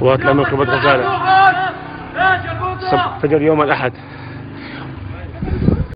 قوات من قوات غزالة فجر يوم الأحد.